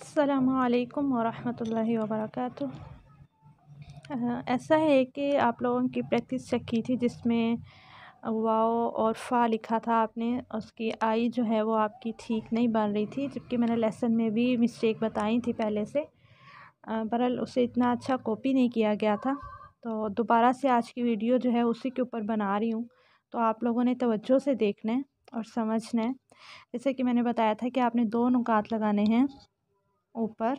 अलैक्म वरहमतुल्लाहि वबरकatuh ऐसा है कि आप लोगों की प्रैक्टिस चेक की थी जिसमें वाओ और फ़ा लिखा था आपने, उसकी आई जो है वो आपकी ठीक नहीं बन रही थी, जबकि मैंने लेसन में भी मिस्टेक बताई थी पहले से। बहरहाल उसे इतना अच्छा कॉपी नहीं किया गया था। तो दोबारा से आज की वीडियो जो है उसी के ऊपर बना रही हूँ। तो आप लोगों ने तवज्जो से देखना है और समझना है। जैसे कि मैंने बताया था कि आपने दो नुकात लगाने हैं। ऊपर,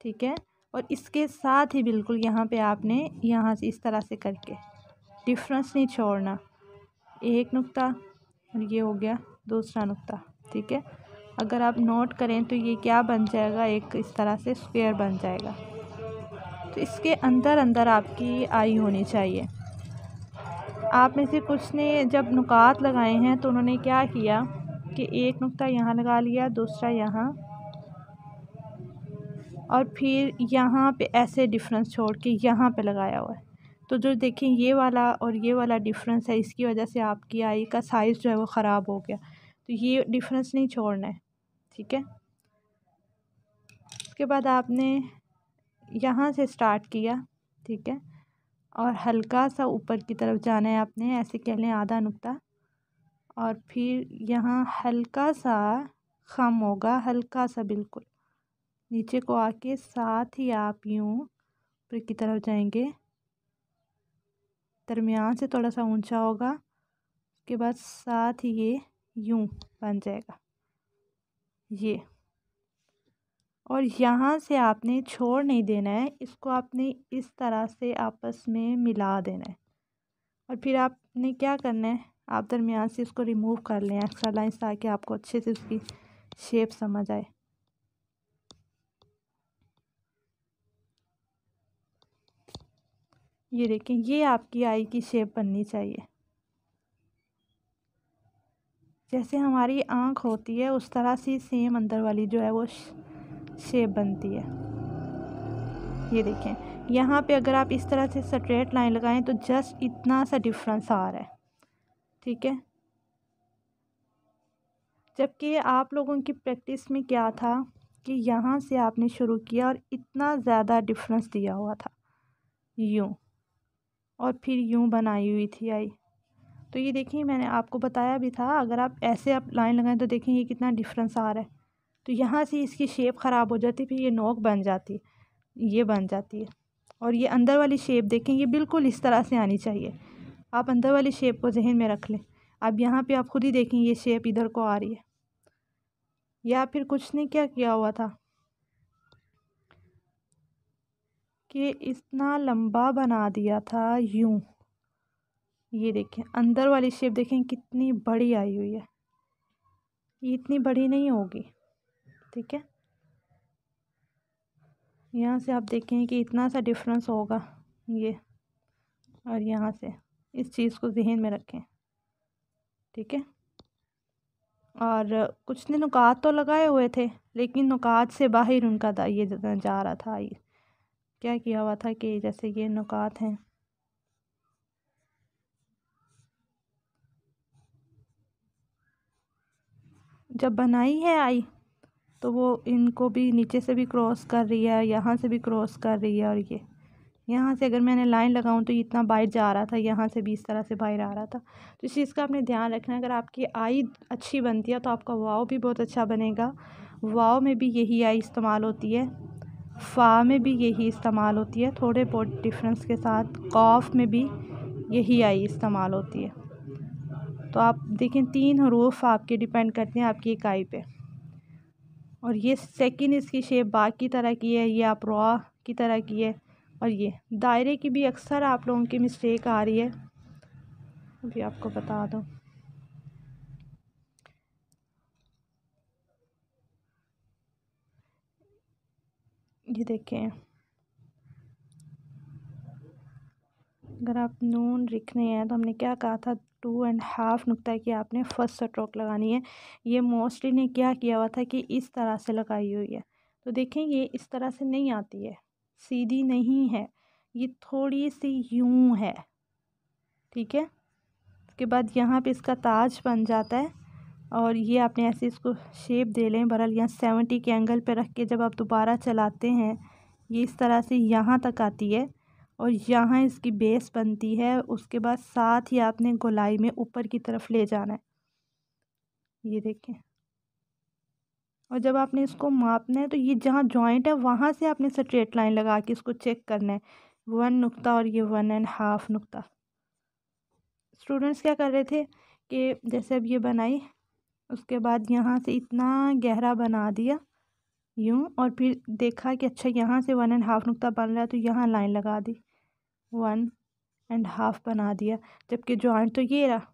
ठीक है? और इसके साथ ही बिल्कुल यहाँ पे आपने यहाँ से इस तरह से करके डिफरेंस नहीं छोड़ना। एक नुक्ता और ये हो गया दूसरा नुक्ता, ठीक है? अगर आप नोट करें तो ये क्या बन जाएगा? एक इस तरह से स्क्वायर बन जाएगा। तो इसके अंदर अंदर आपकी आई होनी चाहिए। आप में से कुछ ने जब नुकात लगाए हैं तो उन्होंने क्या किया कि एक नुक्ता यहाँ लगा लिया, दूसरा यहाँ और फिर यहाँ पे ऐसे डिफरेंस छोड़ के यहाँ पे लगाया हुआ है। तो जो देखें ये वाला और ये वाला डिफरेंस है, इसकी वजह से आपकी आई का साइज़ जो है वो ख़राब हो गया। तो ये डिफरेंस नहीं छोड़ना है, ठीक है? उसके बाद आपने यहाँ से स्टार्ट किया, ठीक है? और हल्का सा ऊपर की तरफ़ जाना है आपने, ऐसे कह लें आधा नुकता। और फिर यहाँ हल्का सा खम होगा, हल्का सा बिल्कुल। नीचे को आके साथ ही आप यूँ ऊपर की तरफ़ जाएँगे। दरमियान से थोड़ा सा ऊँचा होगा, उसके बाद साथ ही ये यूँ बन जाएगा। ये। और यहाँ से आपने छोड़ नहीं देना है, इसको आपने इस तरह से आपस में मिला देना है। और फिर आपने क्या करना है, आप दरमियान से इसको रिमूव कर लें एक्स्ट्रा लाइन्स ताकि आपको अच्छे से उसकी शेप समझ आए। ये देखें, ये आपकी आई की शेप बननी चाहिए। जैसे हमारी आँख होती है, उस तरह से सेम अंदर वाली जो है वो शेप बनती है। ये देखें, यहाँ पे अगर आप इस तरह से स्ट्रेट लाइन लगाएँ तो जस्ट इतना सा डिफरेंस आ रहा है। ठीक है? जबकि आप लोगों की प्रैक्टिस में क्या था कि यहाँ से आपने शुरू किया और इतना ज़्यादा डिफरेंस दिया हुआ था। यूँ। और फिर यूँ बनाई हुई थी आई। तो ये देखिए, मैंने आपको बताया भी था, अगर आप ऐसे आप लाइन लगाएँ तो देखें ये कितना डिफरेंस आ रहा है। तो यहाँ से इसकी शेप ख़राब हो जाती, फिर ये नोक बन जाती है ये बन जाती है। और ये अंदर वाली शेप देखें, ये बिल्कुल इस तरह से आनी चाहिए। आप अंदर वाली शेप को जहन में रख लें। अब यहाँ पे आप खुद ही देखें, ये शेप इधर को आ रही है। या फिर कुछ ने क्या किया हुआ था? कि इतना लंबा बना दिया था यूँ। ये देखें, अंदर वाली शेप देखें, कितनी बड़ी आई हुई है। ये इतनी बड़ी नहीं होगी, ठीक है? यहाँ से आप देखें कि इतना सा डिफरेंस होगा, ये और यहाँ से। इस चीज़ को जहन में रखें, ठीक है? और कुछ ने नुकात तो लगाए हुए थे, लेकिन नुकात से बाहर उनका ये जा रहा था, ये क्या किया हुआ था कि जैसे ये नुकात हैं? जब बनाई है आई तो वो इनको भी नीचे से भी क्रॉस कर रही है, यहाँ से भी क्रॉस कर रही है और ये। यहाँ से अगर मैंने लाइन लगाऊँ तो इतना बाहर जा रहा था, यहाँ से भी इस तरह से बाहर आ रहा था। तो इस चीज़ का आपने ध्यान रखना, अगर आपकी आई अच्छी बनती है तो आपका वाव भी बहुत अच्छा बनेगा। वाव में भी यही आई इस्तेमाल होती है। फ़ा में भी यही इस्तेमाल होती है, थोड़े बहुत डिफरेंस के साथ कॉफ में भी यही आई इस्तेमाल होती है। तो आप देखें, तीन हरूफ आपके डिपेंड करते हैं आपकी इकाई पे। और ये सेकंड इसकी शेप बाग की तरह की है, ये आप रॉ की तरह की है। और ये दायरे की भी अक्सर आप लोगों की मिस्टेक आ रही है। अभी आपको बता दूँ। ये देखें। अगर आप नून लिखने हैं तो हमने क्या कहा था? टू एंड हाफ़ नुकता की आपने फ़र्स्ट स्ट्रोक लगानी है। ये मोस्टली ने क्या किया हुआ था कि इस तरह से लगाई हुई है। तो देखें, ये इस तरह से नहीं आती है। सीधी नहीं है। ये थोड़ी सी यूँ है। ठीक है? उसके बाद यहाँ पे इसका ताज बन जाता है। और ये आपने ऐसे इसको शेप दे लें, बहरहाल यहाँ सेवेंटी के एंगल पे रख के जब आप दोबारा चलाते हैं, ये इस तरह से यहाँ तक आती है और यहाँ इसकी बेस बनती है, उसके बाद साथ ही आपने गोलाई में ऊपर की तरफ़ ले जाना है। ये देखें। और जब आपने इसको मापना है तो ये जहाँ जॉइंट है, वहाँ से आपने स्ट्रेट लाइन लगा के इसको चेक करना है। वन नुक्ता और ये वन एंड हाफ़ नुक्ता। स्टूडेंट्स क्या कर रहे थे कि जैसे अब ये बनाई उसके बाद यहाँ से इतना गहरा बना दिया, यूँ, और फिर देखा कि अच्छा यहाँ से वन एंड हाफ़ नुकता बन रहा है तो यहाँ लाइन लगा दी। वन एंड हाफ़ बना दिया, जबकि जॉइंट तो ये रहा।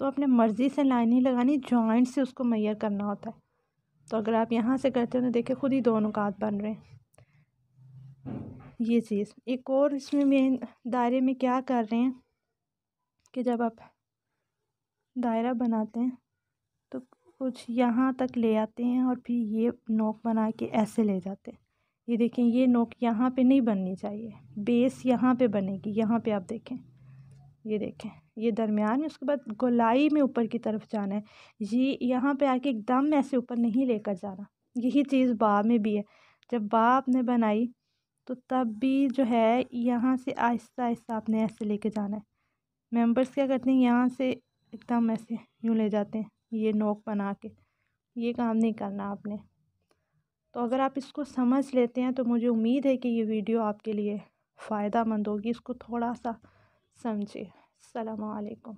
तो अपने मर्ज़ी से लाइन नहीं लगानी जॉइंट से उसको मैयर करना होता है। तो अगर आप यहाँ से करते हो तो देखिए खुद ही दोनों कात बन रहे हैं। ये चीज़। एक और इसमें मेन दायरे में क्या कर रहे हैं कि जब आप दायरा बनाते हैं तो कुछ यहाँ तक ले आते हैं और फिर ये नोक बना के ऐसे ले जाते हैं। ये देखें, ये नोक यहाँ पे नहीं बननी चाहिए। बेस यहाँ पे बनेगी, यहाँ पे आप देखें। ये देखें, ये दरमियान में, उसके बाद गोलाई में ऊपर की तरफ़ जाना है। ये यहाँ पे आके एकदम ऐसे ऊपर नहीं लेकर जाना। यही चीज़ बा में भी है। जब बा आपने बनाई तो तब भी जो है, यहाँ से आहिस्ता आहिस्ता आपने ऐसे लेके जाना है। मेंबर्स क्या करते हैं, यहाँ से एकदम ऐसे यूँ ले जाते हैं। ये नोक बना के ये काम नहीं करना आपने। तो अगर आप इसको समझ लेते हैं तो मुझे उम्मीद है कि ये वीडियो आपके लिए फ़ायदा मंद होगी। इसको थोड़ा सा समझिए। अलैक्म